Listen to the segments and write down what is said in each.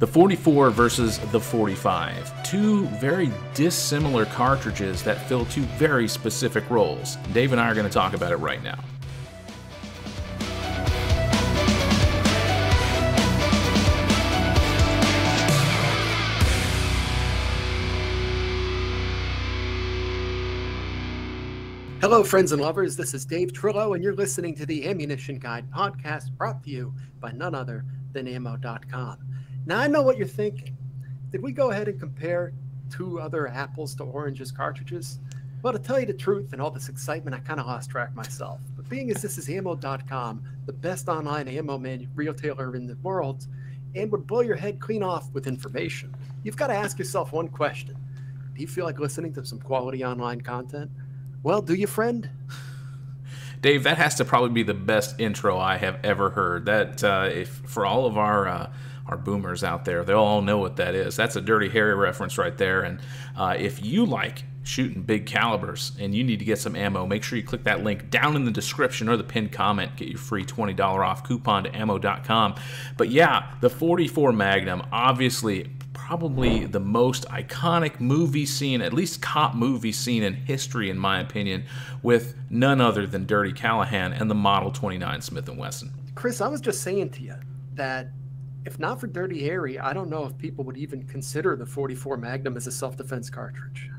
The 44 versus the 45. Two very dissimilar cartridges that fill two very specific roles. Dave and I are going to talk about it right now. Hello, friends and lovers. This is Dave Trillo, and you're listening to the Ammunition Guide podcast brought to you by none other than ammo.com. Now, I know what you're thinking. Did we go ahead and compare two other apples to oranges cartridges? Well, to tell you the truth, and all this excitement, I kind of lost track myself. But being as this is ammo.com, the best online ammo man- retailer in the world, and would blow your head clean off with information, you've got to ask yourself one question Do you feel like listening to some quality online content? Well, do you, friend? Dave, that has to probably be the best intro I have ever heard. That uh, if for all of our uh, our boomers out there, they all know what that is. That's a Dirty Harry reference right there. And uh, if you like shooting big calibers and you need to get some ammo, make sure you click that link down in the description or the pinned comment. Get your free $20 off coupon to ammo.com. But yeah, the 44 Magnum, obviously probably the most iconic movie scene, at least cop movie scene in history, in my opinion, with none other than Dirty Callahan and the Model 29 Smith & Wesson. Chris, I was just saying to you that if not for Dirty Harry, I don't know if people would even consider the 44 Magnum as a self-defense cartridge.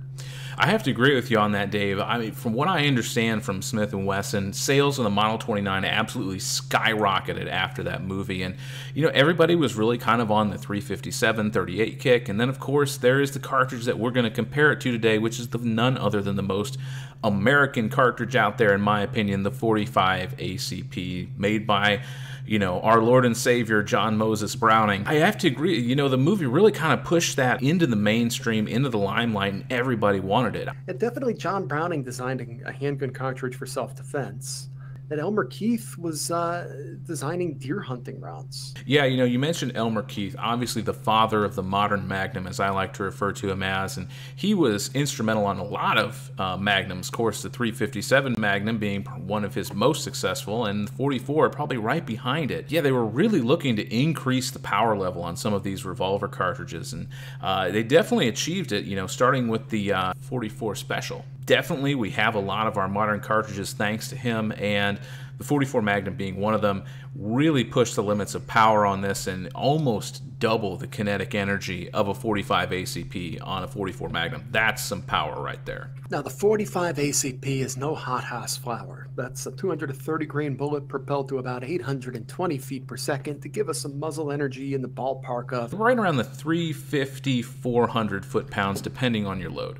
I have to agree with you on that, Dave. I mean, from what I understand from Smith and Wesson, sales of the Model 29 absolutely skyrocketed after that movie, and you know everybody was really kind of on the 357, 38 kick. And then, of course, there is the cartridge that we're going to compare it to today, which is the none other than the most American cartridge out there, in my opinion, the 45 ACP, made by you know, our Lord and Savior, John Moses Browning. I have to agree, you know, the movie really kind of pushed that into the mainstream, into the limelight, and everybody wanted it. Definitely John Browning designed a handgun cartridge for self defense that Elmer Keith was uh, designing deer hunting rounds. Yeah, you know, you mentioned Elmer Keith, obviously the father of the modern Magnum, as I like to refer to him as, and he was instrumental on a lot of uh, Magnums. Of course, the 357 Magnum being one of his most successful, and 44 probably right behind it. Yeah, they were really looking to increase the power level on some of these revolver cartridges, and uh, they definitely achieved it. You know, starting with the uh, 44 Special definitely we have a lot of our modern cartridges thanks to him and the 44 Magnum being one of them really pushed the limits of power on this and almost double the kinetic energy of a 45 ACP on a 44 Magnum. That's some power right there. Now the 45 ACP is no hothouse flower. That's a 230 grain bullet propelled to about 820 feet per second to give us some muzzle energy in the ballpark of right around the 350 400 foot pounds depending on your load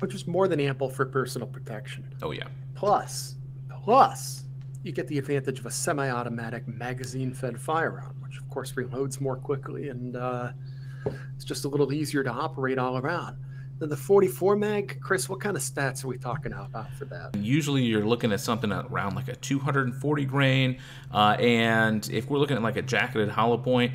which is more than ample for personal protection. Oh, yeah. Plus, plus, you get the advantage of a semi automatic magazine fed firearm, which of course reloads more quickly and uh, it's just a little easier to operate all around. Then the 44 mag, Chris, what kind of stats are we talking about for that? Usually you're looking at something around like a 240 grain. Uh, and if we're looking at like a jacketed hollow point,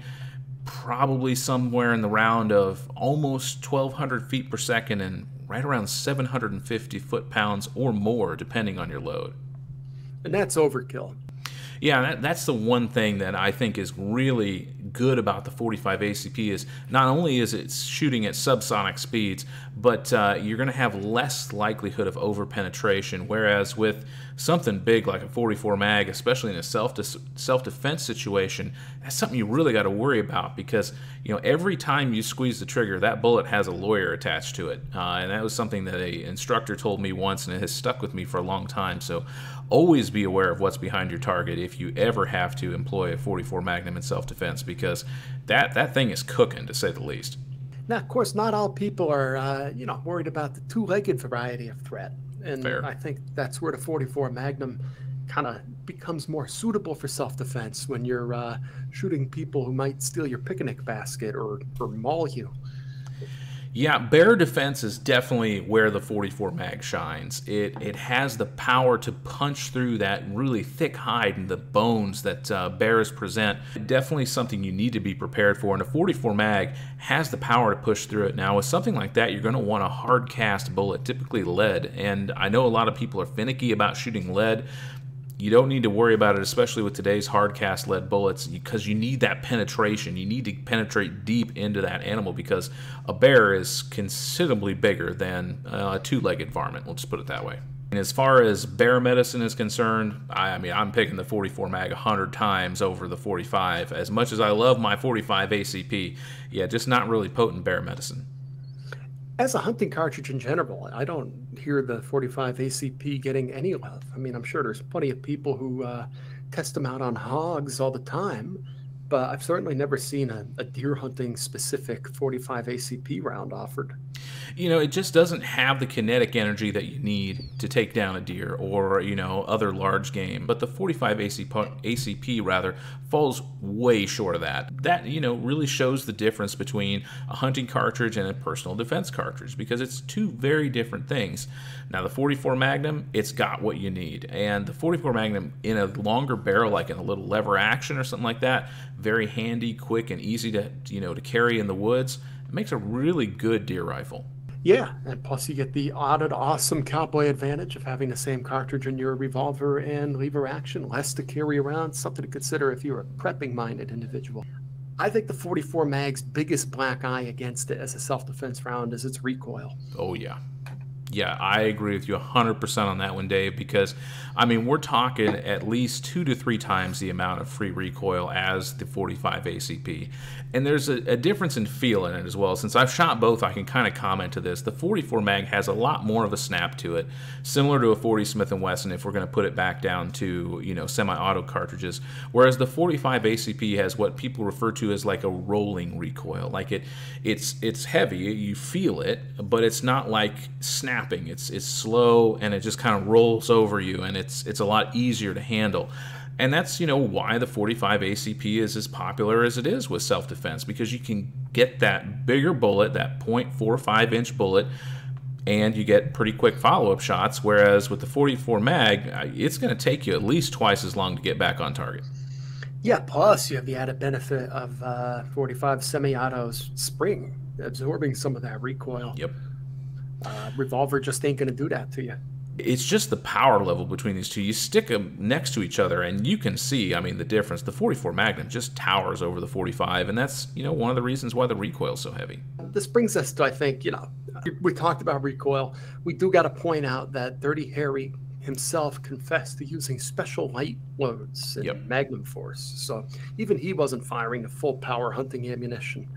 probably somewhere in the round of almost 1200 feet per second and right around 750 foot pounds or more, depending on your load. And that's overkill. Yeah, that, that's the one thing that I think is really good about the 45 ACP is not only is it shooting at subsonic speeds, but uh, you're going to have less likelihood of over penetration. Whereas with something big like a 44 mag, especially in a self self defense situation, that's something you really got to worry about because you know every time you squeeze the trigger, that bullet has a lawyer attached to it, uh, and that was something that a instructor told me once, and it has stuck with me for a long time. So always be aware of what's behind your target if you ever have to employ a 44 Magnum in self defense because that that thing is cooking to say the least. Now, of course, not all people are uh, you know worried about the two-legged variety of threat, and Fair. I think that's where the 44 Magnum kind of becomes more suitable for self-defense when you're uh, shooting people who might steal your picnic basket or or maul you. Yeah, bear defense is definitely where the 44 mag shines. It it has the power to punch through that really thick hide and the bones that uh, bears present. Definitely something you need to be prepared for. And a 44 mag has the power to push through it. Now, with something like that, you're going to want a hard cast bullet, typically lead. And I know a lot of people are finicky about shooting lead You don't need to worry about it, especially with today's hard cast lead bullets, because you need that penetration. You need to penetrate deep into that animal because a bear is considerably bigger than uh, a two legged varmint. Let's put it that way. And as far as bear medicine is concerned, I, I, mean, I'm picking the 44 mag 100 times over the 45. As much as I love my 45 ACP, yeah, just not really potent bear medicine. As a hunting cartridge in general, I don't hear the 45 ACP getting any love. I mean, I'm sure there's plenty of people who uh, test them out on hogs all the time, but I've certainly never seen a, a deer hunting specific 45 ACP round offered you know, it just doesn't have the kinetic energy that you need to take down a deer or, you know, other large game. But the 45 ACP, ACP rather falls way short of that. That, you know, really shows the difference between a hunting cartridge and a personal defense cartridge because it's two very different things. Now, the 44 Magnum, it's got what you need. And the 44 Magnum in a longer barrel, like in a little lever action or something like that, very handy, quick, and easy to, you know, to carry in the woods. It makes a really good deer rifle. Yeah, and plus you get the odd awesome cowboy advantage of having the same cartridge in your revolver and lever action, less to carry around, something to consider if you're a prepping minded individual. I think the 44 mag's biggest black eye against it as a self defense round is its recoil. Oh, yeah yeah, I agree with you 100% on that one, Dave, because, I mean, we're talking at least two to three times the amount of free recoil as the 45 ACP. And there's a, a difference in feel in it as well. Since I've shot both, I can kind of comment to this. The 44 mag has a lot more of a snap to it, similar to a 40 Smith & Wesson if we're going to put it back down to, you know, semi-auto cartridges. Whereas the 45 ACP has what people refer to as like a rolling recoil. Like it, it's, it's heavy, you feel it, but it's not like snap snapping. It's it's slow and it just kind of rolls over you, and it's it's a lot easier to handle. And that's you know why the 45 ACP is as popular as it is with self-defense because you can get that bigger bullet, that 0.45 inch bullet, and you get pretty quick follow-up shots. Whereas with the 44 mag, it's going to take you at least twice as long to get back on target. Yeah, plus you have the added benefit of uh, 45 semi-auto's spring absorbing some of that recoil. Yep uh, revolver just ain't going to do that to you. It's just the power level between these two. You stick them next to each other, and you can see, I mean, the difference. The 44 Magnum just towers over the 45, and that's, you know, one of the reasons why the recoil is so heavy. This brings us to, I think, you know, we talked about recoil. We do got to point out that Dirty Harry himself confessed to using special light loads in yep. Magnum Force. So even he wasn't firing the full power hunting ammunition.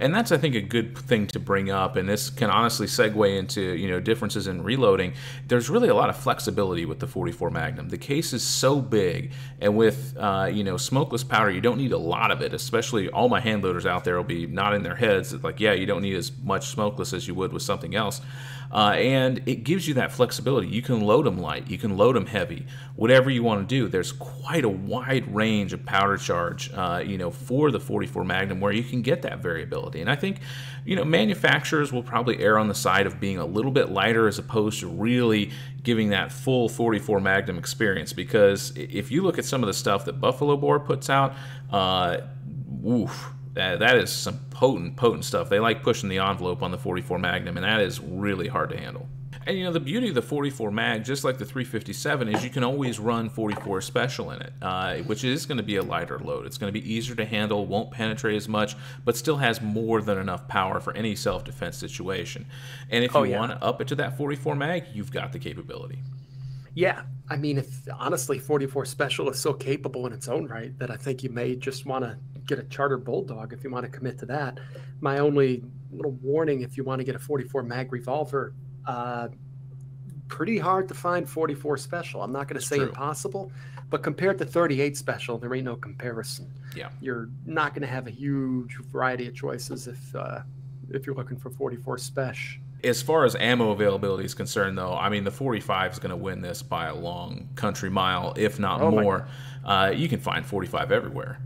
And that's, I think, a good thing to bring up. And this can honestly segue into you know differences in reloading. There's really a lot of flexibility with the 44 Magnum. The case is so big, and with uh, you know smokeless powder, you don't need a lot of it. Especially all my hand loaders out there will be nodding their heads like, yeah, you don't need as much smokeless as you would with something else. Uh, and it gives you that flexibility. You can load them light, you can load them heavy, whatever you want to do. There's quite a wide range of powder charge, uh, you know, for the 44 Magnum where you can get that variability. And I think, you know, manufacturers will probably err on the side of being a little bit lighter as opposed to really giving that full 44 Magnum experience. Because if you look at some of the stuff that Buffalo Bore puts out, uh, woof that, that is some potent, potent stuff. They like pushing the envelope on the 44 Magnum, and that is really hard to handle. And you know the beauty of the 44 mag, just like the 357, is you can always run 44 special in it, uh, which is going to be a lighter load. It's going to be easier to handle, won't penetrate as much, but still has more than enough power for any self-defense situation. And if oh, you yeah. want to up it to that 44 mag, you've got the capability. Yeah, I mean, if honestly, 44 Special is so capable in its own right that I think you may just want to get a Charter Bulldog if you want to commit to that. My only little warning if you want to get a 44 mag revolver, uh, pretty hard to find 44 Special. I'm not going to say True. impossible, but compared to 38 Special, there ain't no comparison. Yeah, you're not going to have a huge variety of choices if uh, if you're looking for 44 Special as far as ammo availability is concerned, though, I mean, the 45 is going to win this by a long country mile, if not oh more. Uh, you can find 45 everywhere.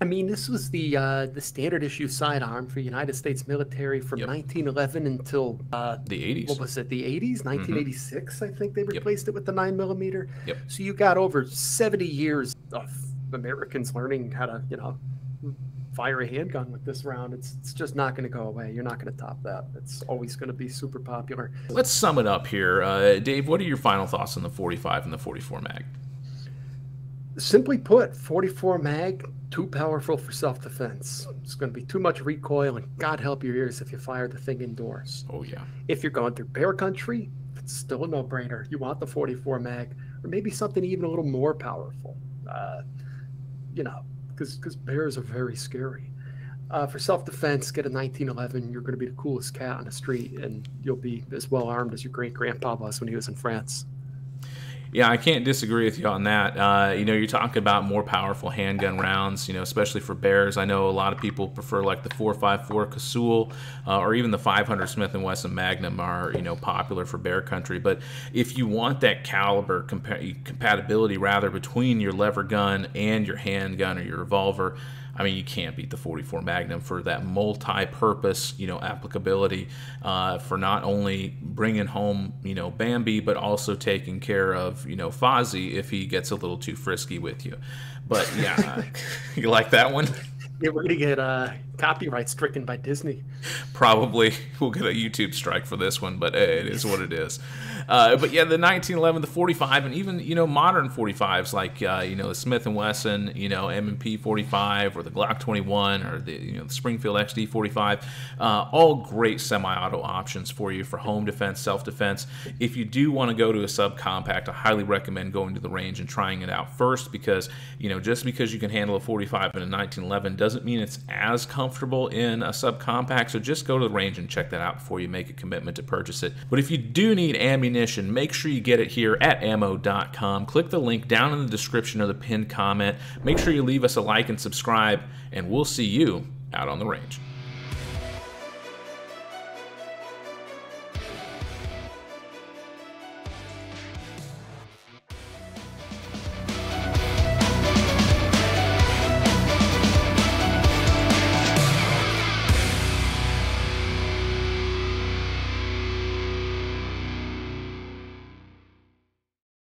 I mean, this was the uh, the standard issue sidearm for United States military from yep. 1911 until uh, the 80s. What was it? The 80s, 1986. Mm-hmm. I think they replaced yep. it with the nine millimeter. Yep. So you got over 70 years of Americans learning how to, you know, fire a handgun with this round. It's it's just not going to go away. You're not going to top that. It's always going to be super popular. Let's sum it up here, uh, Dave. What are your final thoughts on the 45 and the 44 mag? simply put, 44 mag, too powerful for self defense. It's going to be too much recoil, and God help your ears if you fire the thing indoors. Oh, yeah. If you're going through bear country, it's still a no brainer. You want the 44 mag, or maybe something even a little more powerful. Uh, you know, because bears are very scary. Uh, for self defense, get a 1911. You're going to be the coolest cat on the street, and you'll be as well armed as your great grandpa was when he was in France. Yeah, I can't disagree with you on that. Uh, you know, you're talking about more powerful handgun rounds, you know, especially for bears. I know a lot of people prefer like the 454 Casull uh, or even the 500 Smith & Wesson Magnum are, you know, popular for bear country. But if you want that caliber compa- compatibility rather between your lever gun and your handgun or your revolver, I mean, you can't beat the 44 Magnum for that multi-purpose, you know, applicability uh, for not only bringing home, you know, Bambi, but also taking care of, you know, Fozzie if he gets a little too frisky with you. But yeah, you like that one? We're gonna get uh, copyright stricken by Disney. Probably we'll get a YouTube strike for this one, but it is what it is. Uh, but yeah, the 1911, the 45, and even you know modern 45s like uh, you know the Smith and Wesson, you know M&P 45 or the Glock 21 or the you know the Springfield XD 45, uh, all great semi-auto options for you for home defense, self-defense. If you do want to go to a subcompact, I highly recommend going to the range and trying it out first because you know just because you can handle a 45 and a 1911 doesn't mean it's as comfortable in a subcompact. So just go to the range and check that out before you make a commitment to purchase it. But if you do need ammunition ammunition, make sure you get it here at ammo.com. Click the link down in the description of the pinned comment. Make sure you leave us a like and subscribe, and we'll see you out on the range.